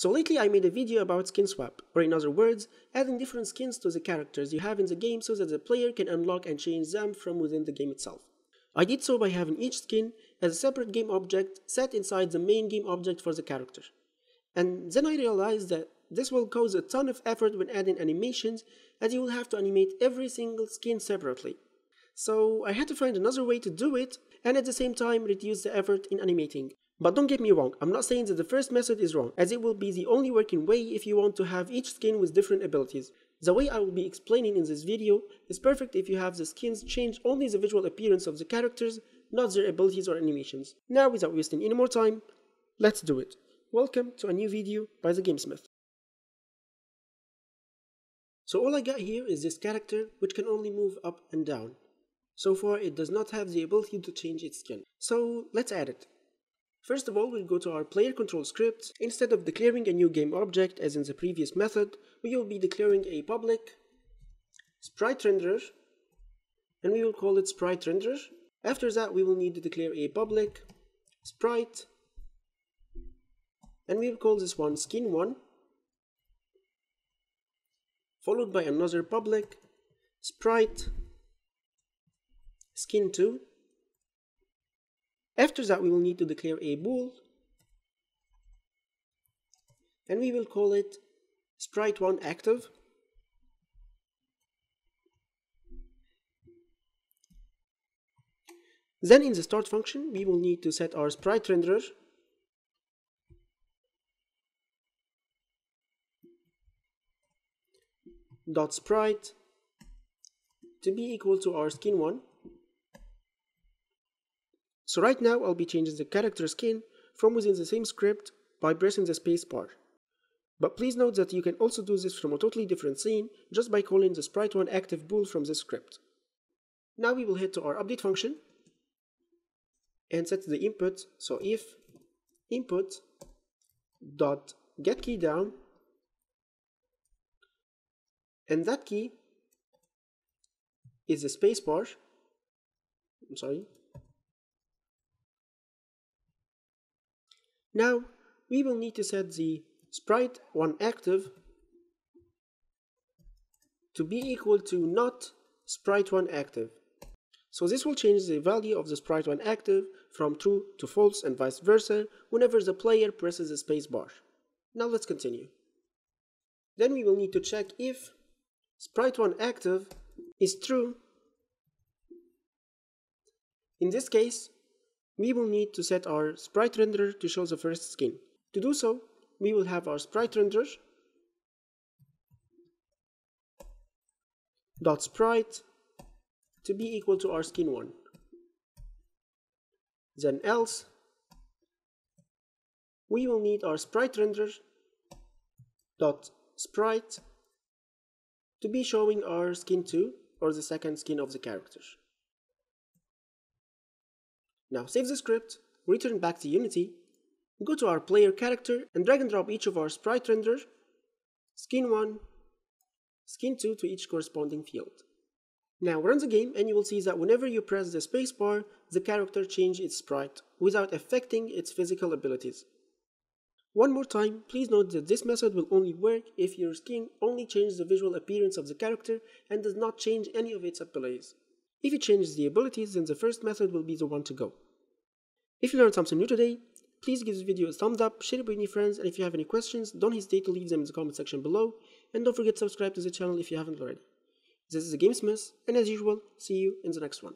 So lately I made a video about skin swap, or in other words, adding different skins to the characters you have in the game so that the player can unlock and change them from within the game itself. I did so by having each skin as a separate game object set inside the main game object for the character. And then I realized that this will cause a ton of effort when adding animations as you will have to animate every single skin separately. So I had to find another way to do it and at the same time reduce the effort in animating. But don't get me wrong, I'm not saying that the first method is wrong, as it will be the only working way if you want to have each skin with different abilities. The way I will be explaining in this video is perfect if you have the skins change only the visual appearance of the characters, not their abilities or animations. Now without wasting any more time, let's do it. Welcome to a new video by the Game Smith. So all I got here is this character which can only move up and down. So far it does not have the ability to change its skin. So let's add it. First of all, we'll go to our player control script. Instead of declaring a new game object as in the previous method, we will be declaring a public sprite renderer and we will call it sprite renderer. After that, we will need to declare a public sprite and we will call this one skin1 followed by another public sprite skin2 after that, we will need to declare a bool and we will call it sprite1 active. Then in the start function, we will need to set our sprite renderer. Dot sprite to be equal to our skin1 so right now I'll be changing the character skin from within the same script by pressing the space bar. But please note that you can also do this from a totally different scene just by calling the sprite1 active bool from this script. Now we will head to our update function and set the input so if input dot get key down and that key is the space bar I'm sorry Now we will need to set the sprite1 active to be equal to not sprite1 active. So this will change the value of the sprite1 active from true to false and vice versa whenever the player presses the spacebar. Now let's continue. Then we will need to check if sprite1 active is true. In this case, we will need to set our sprite renderer to show the first skin. To do so, we will have our sprite renderer dot sprite to be equal to our skin one. Then else we will need our sprite renderer dot sprite to be showing our skin 2 or the second skin of the character. Now save the script, return back to Unity, go to our player character and drag and drop each of our sprite render, skin 1, skin 2 to each corresponding field. Now run the game and you will see that whenever you press the spacebar, the character changes its sprite without affecting its physical abilities. One more time, please note that this method will only work if your skin only changes the visual appearance of the character and does not change any of its abilities. If it changes the abilities, then the first method will be the one to go. If you learned something new today, please give this video a thumbs up, share it with your friends, and if you have any questions, don't hesitate to leave them in the comment section below, and don't forget to subscribe to the channel if you haven't already. This is the Game Smith, and as usual, see you in the next one.